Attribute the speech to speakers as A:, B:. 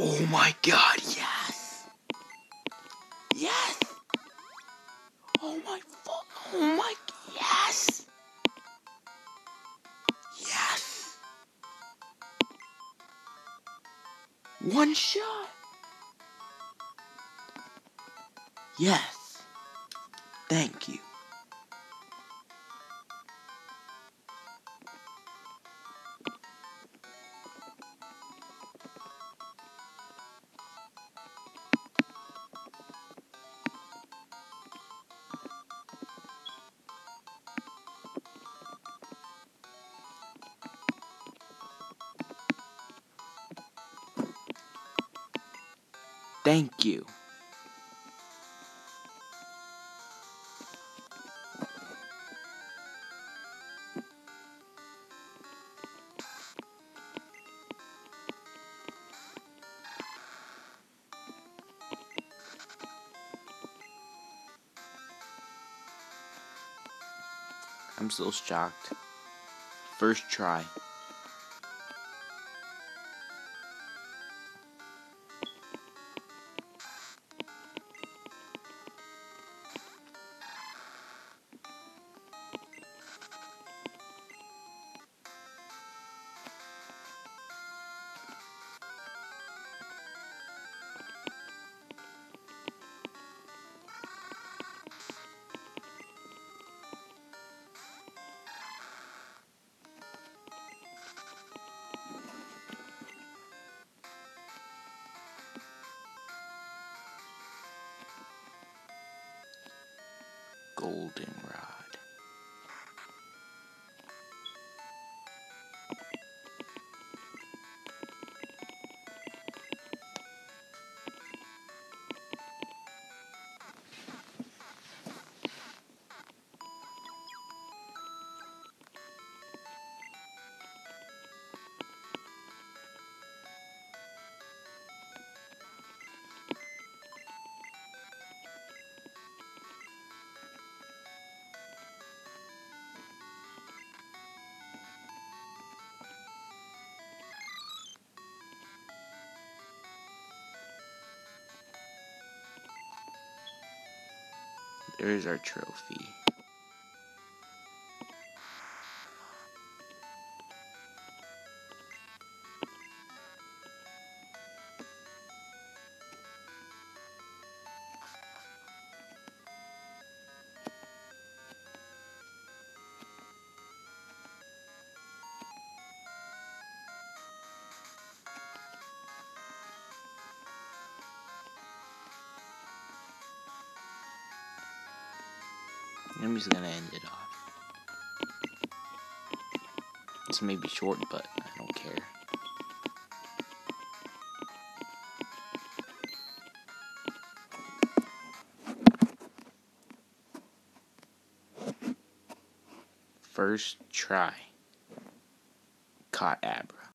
A: Oh my god, yes! Yes! Oh my fuck, oh my, yes! Yes! One shot! Yes! Thank you. Thank you. I'm still shocked. First try. Goldenrod. There's our trophy. I'm just gonna end it off. This may be short, but I don't care. First try. Caught Abra.